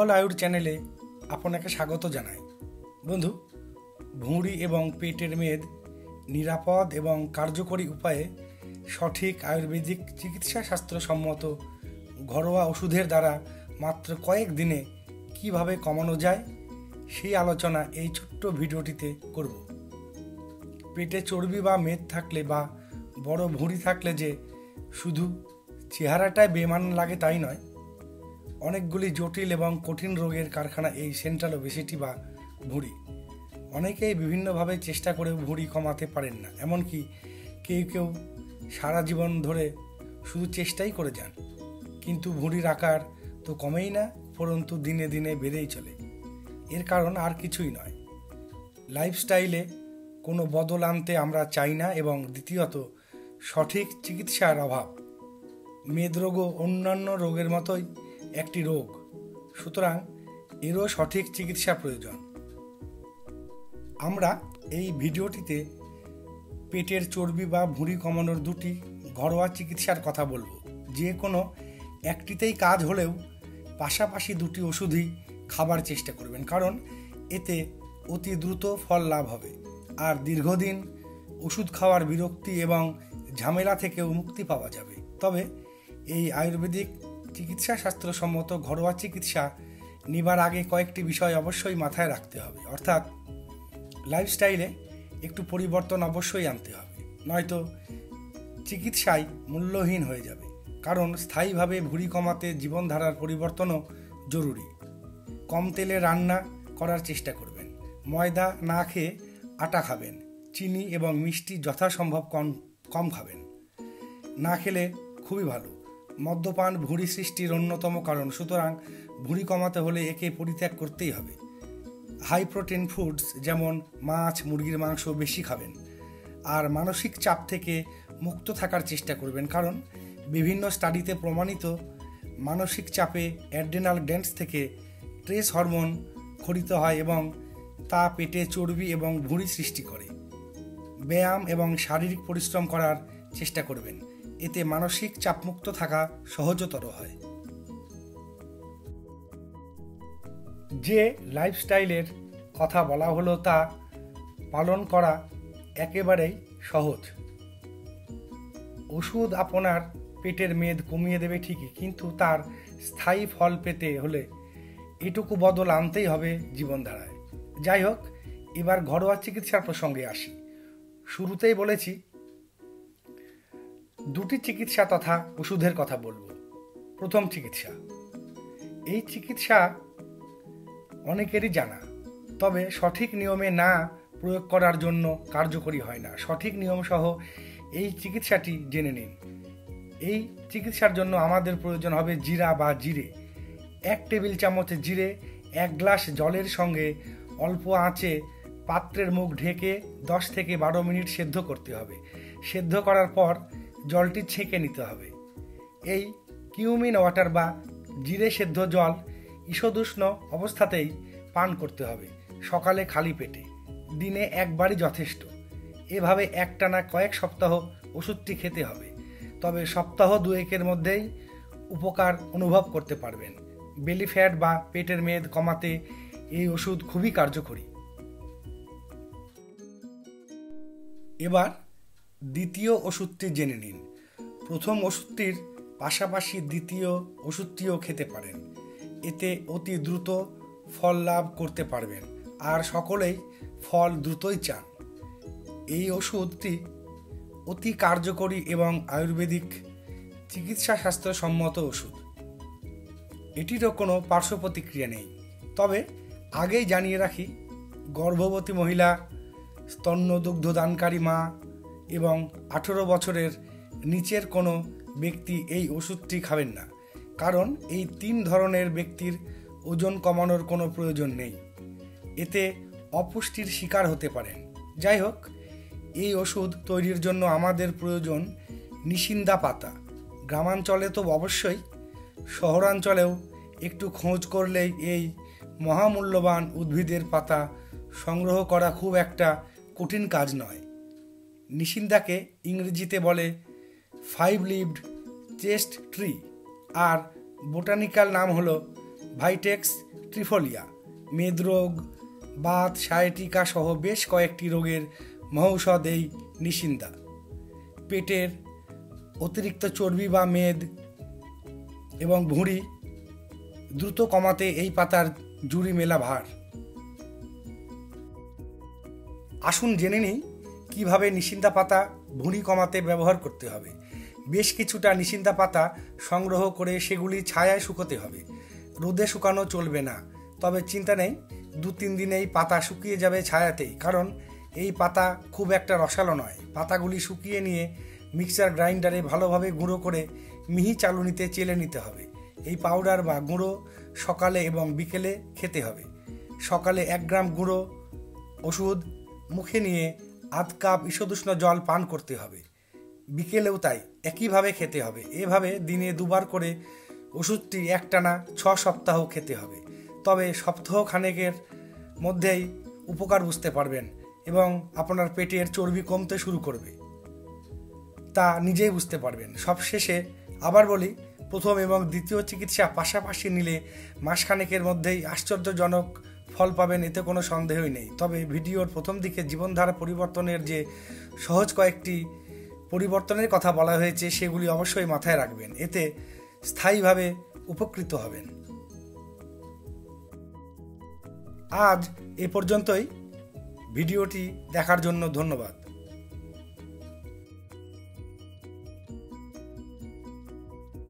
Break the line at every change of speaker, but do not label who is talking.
Eagle আয়ুর চ্যানেলে আপনাকে স্বাগত জানাই। বন্ধু, ভুঁড়ি এবং পেটের মেদ নিরাপদ এবং কার্যকরী উপায়ে সঠিক আয়ুর্বেদিক চিকিৎসা শাস্ত্রসম্মত ঘরোয়া ওষুধের দ্বারা মাত্র কয়েক দিনে কীভাবে কমানো যায়, সেই আলোচনা এই ছোট্ট ভিডিওটিতে করব। পেটে চর্বি বা মেদ থাকলে বা বড় ভুঁড়ি থাকলে যে শুধু চেহারাটায় বেমান লাগে তাই নয় অনেকগুলি জটিল এবং কঠিন রোগের কারখানা এই সেন্ট্রাল ওবেসিটি বা ভুঁড়ি। অনেকেই বিভিন্নভাবে চেষ্টা করে ভুঁড়ি কমাতে পারেন না, এমনকি কেউ কেউ সারা জীবন ধরে শুধু চেষ্টাই করে যান। কিন্তু ভুঁড়ির আকার তো কমেই না, পরন্তু দিনে দিনে বেড়েই চলে। এর কারণ আর কিছুই নয়। লাইফস্টাইলে কোনো বদল আনতে আমরা চাই না এবং দ্বিতীয়ত, সঠিক চিকিৎসার অভাব। মেদরোগও অন্যান্য রোগের মতোই একটি রোগ। সুতরাং এরও সঠিক চিকিৎসা প্রয়োজন। আমরা এই ভিডিওটিতে পেটের চর্বি বা ভুঁড়ি কমানোর দুটি ঘরোয়া চিকিৎসার কথা বলব। যে কোনো একটিতেই কাজ হলেও পাশাপাশি দুটি ওষুধই খাবার চেষ্টা করবেন, কারণ এতে অতি দ্রুত ফল লাভ হবে। আর দীর্ঘদিন ওষুধ খাওয়ার বিরক্তি এবং ঝামেলা থেকেও মুক্তি পাওয়া যাবে। তবে এই আয়ুর্বেদিক চিকিৎসা শাস্ত্রসম্মত ঘরোয়া চিকিৎসা নেবার আগে কয়েকটি বিষয় অবশ্যই মাথায় রাখতে হবে। অর্থাৎ লাইফস্টাইলে একটু পরিবর্তন অবশ্যই আনতে হবে। নয়তো চিকিৎসাই মূল্যহীন হয়ে যাবে। কারণ স্থায়ীভাবে ভুঁড়ি কমাতে জীবনধারার পরিবর্তনও জরুরি। কম তেলে রান্না করার চেষ্টা করবেন। ময়দা না খেয়ে আটা খাবেন। চিনি এবং মিষ্টি যথাসম্ভব কম কম খাবেন। না খেলে খুবই ভালো। মদ্যপান, ভুঁড়ি সৃষ্টির অন্যতম কারণ। সুতরাং ভুঁড়ি কমাতে হলে একে পরিত্যাগ করতেই হবে। হাই প্রোটিন ফুডস যেমন মাছ, মুরগির মাংস বেশি খাবেন। আর মানসিক চাপ থেকে মুক্ত থাকার চেষ্টা করবেন। কারণ বিভিন্ন স্টাডিতে প্রমাণিত মানসিক চাপে অ্যাড্রেনাল গ্ল্যান্ডস থেকে ট্রেস হরমোন খরিত হয় এবং তা পেটে চর্বি এবং ভুঁড়ি সৃষ্টি করে। ব্যায়াম এবং শারীরিক পরিশ্রম করার চেষ্টা করবেন। এতে মানসিক চাপমুক্ত থাকা সহজতর হয়। যে লাইফস্টাইলের কথা বলা হলো তা পালন করা একেবারেই সহজ। ওষুধ আপনার পেটের মেদ কমিয়ে দেবে ঠিকই, কিন্তু তার স্থায়ী ফল পেতে হলে এটুকু বদল আনতেই হবে জীবনধারায়। যাই হোক, এবার ঘরোয়া চিকিৎসার প্রসঙ্গে আসি। শুরুতেই বলেছি দুটি চিকিৎসা তথা ওষুধের কথা বলব। প্রথম চিকিৎসা। এই চিকিৎসা অনেকেরই জানা, তবে সঠিক নিয়মে না প্রয়োগ করার জন্য কার্যকরী হয় না। সঠিক নিয়ম সহ এই চিকিৎসাটি জেনে নিন। এই চিকিৎসার জন্য আমাদের প্রয়োজন হবে জিরা বা জিরে। এক টেবিল চামচ জিরে, এক গ্লাস জলের সঙ্গে অল্প আঁচে পাত্রের মুখ ঢেকে দশ থেকে বারো মিনিট সেদ্ধ করতে হবে। সেদ্ধ করার পর জলটি ছেঁকে নিতে হবে। এই কিউমিন ওয়াটার বা জিরে সেদ্ধ জল ঈষদুষ্ণ অবস্থাতেই পান করতে হবে সকালে খালি পেটে। দিনে একবারই যথেষ্ট। এভাবে একটানা কয়েক সপ্তাহ ওষুধটি খেতে হবে। তবে সপ্তাহ দুয়েকের মধ্যেই উপকার অনুভব করতে পারবেন। বেলি ফ্যাট বা পেটের মেদ কমাতে এই ওষুধ খুবই কার্যকরী। এবার দ্বিতীয় ওষুধটি জেনে নিন। প্রথম ওষুধটির পাশাপাশি দ্বিতীয় ওষুধটিও খেতে পারেন। এতে অতি দ্রুত ফল লাভ করতে পারবেন। আর সকলেই ফল দ্রুতই চান। এই ওষুধটি অতি কার্যকরী এবং আয়ুর্বেদিক চিকিৎসা স্বাস্থ্যসম্মত ওষুধ। এটিরও কোনো পার্শ্ব প্রতিক্রিয়া নেই। তবে আগেই জানিয়ে রাখি, গর্ভবতী মহিলা স্তন্যদুগ্ধদানকারী মা এবং আঠেরো বছরের নিচের কোনো ব্যক্তি এই ওষুধটি খাবেন না। কারণ এই তিন ধরনের ব্যক্তির ওজন কমানোর কোনো প্রয়োজন নেই। এতে অপুষ্টির শিকার হতে পারেন। যাই হোক, এই ওষুধ তৈরির জন্য আমাদের প্রয়োজন নিশিন্দা পাতা। গ্রামাঞ্চলে তো অবশ্যই, শহরাঞ্চলেও একটু খোঁজ করলেই এই মহামূল্যবান উদ্ভিদের পাতা সংগ্রহ করা খুব একটা কঠিন কাজ নয়। নিশিন্দাকে ইংরেজিতে বলে ফাইভ লিভড চেস্ট ট্রি আর বোটানিক্যাল নাম হলো ভাইটেক্স ট্রিফোলিয়া। মেদরোগ, বাত, সায়টিকা সহ বেশ কয়েকটি রোগের মহৌষধ এই নিশিন্দা। পেটের অতিরিক্ত চর্বি বা মেদ এবং ভুঁড়ি দ্রুত কমাতে এই পাতার জুড়ি মেলা ভার। আসুন জেনে নিই কীভাবে নিশিন্দা পাতা ভুঁড়ি কমাতে ব্যবহার করতে হবে? বেশ কিছুটা নিশিন্দা পাতা সংগ্রহ করে সেগুলি ছায়ায় শুকোতে হবে। রোদে শুকানো চলবে না। তবে চিন্তা নেই, দু তিন দিনেই পাতা শুকিয়ে যাবে ছায়াতেই। কারণ এই পাতা খুব একটা রসালো নয়। পাতাগুলি শুকিয়ে নিয়ে মিক্সার গ্রাইন্ডারে ভালোভাবে গুঁড়ো করে মিহি চালুনিতে চেলে নিতে হবে। এই পাউডার বা গুঁড়ো সকালে এবং বিকেলে খেতে হবে। সকালে এক গ্রাম গুঁড়ো ওষুধ মুখে নিয়ে আধ কাপ ঈষদুষ্ণ জল পান করতে হবে। বিকেলেও তাই, একইভাবে খেতে হবে। এভাবে দিনে দুবার করে ওষুধটি একটানা ছ সপ্তাহ খেতে হবে। তবে সপ্তাহ খানেকের মধ্যেই উপকার বুঝতে পারবেন এবং আপনার পেটের চর্বি কমতে শুরু করবে। তা নিজেই বুঝতে পারবেন। সবশেষে আবার বলি, প্রথম এবং দ্বিতীয় চিকিৎসা পাশাপাশি নিলে মাসখানেকের মধ্যেই আশ্চর্যজনক ফল পাবেন, এতে কোনো সন্দেহই নেই। তবে ভিডিওর প্রথম দিকে জীবনধারা পরিবর্তনের যে সহজ কয়েকটি পরিবর্তনের কথা বলা হয়েছে, সেগুলি অবশ্যই মাথায় রাখবেন। এতে স্থায়ীভাবে উপকৃত হবেন। আজ এ পর্যন্তই। ভিডিওটি দেখার জন্য ধন্যবাদ।